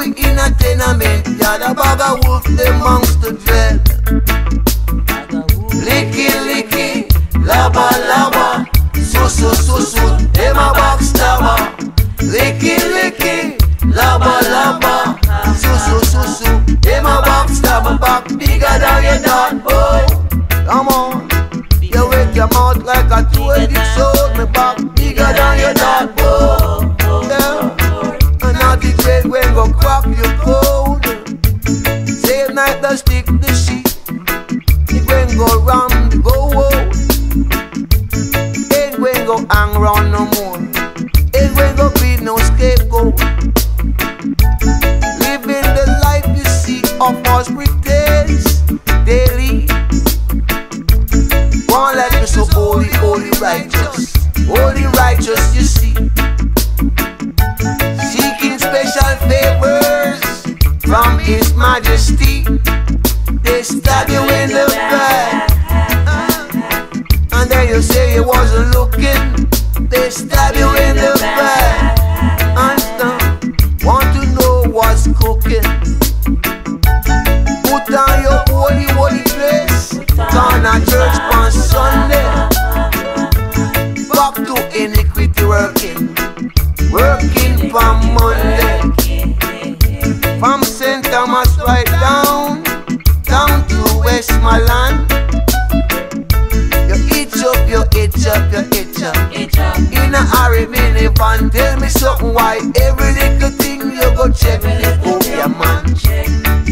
we in a tenement, yeah, the bag of wolf, the monster dread. Licky, licky, laba, laba, so, so, so, so, them a backstabber. Licky, licky, laba, laba, so, so, so, so, them a backstabber, back bigger than your dad, boy. Come on, you wake your mouth like a go out. Ain't when go hang round no more. Ain't when go be no scapegoat. Living the life you see of us pretense daily. One let me so holy, holy, righteous. Holy, righteous, you see. Seeking special favors from His Majesty. To Westmoreland. You itch up, you itch up, you itch up. In a hurry, minivan, tell me something why every little thing you go check the phobia man. Every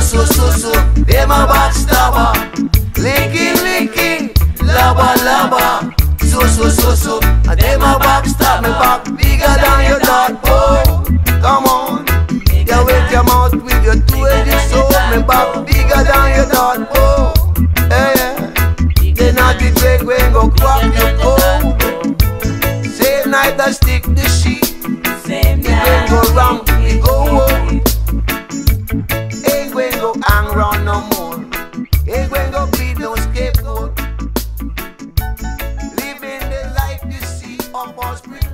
so so so so, them a backstabber. Licky licky, laba laba, so so so so, them a backstab me back bigger than your dad, oh. Come on. You wake your mouth with your two-edged sword Me back bigger than your dad, oh. Hey, yeah Then not the dread when go crack your cold Same night I stick the sheet scapegoat Living the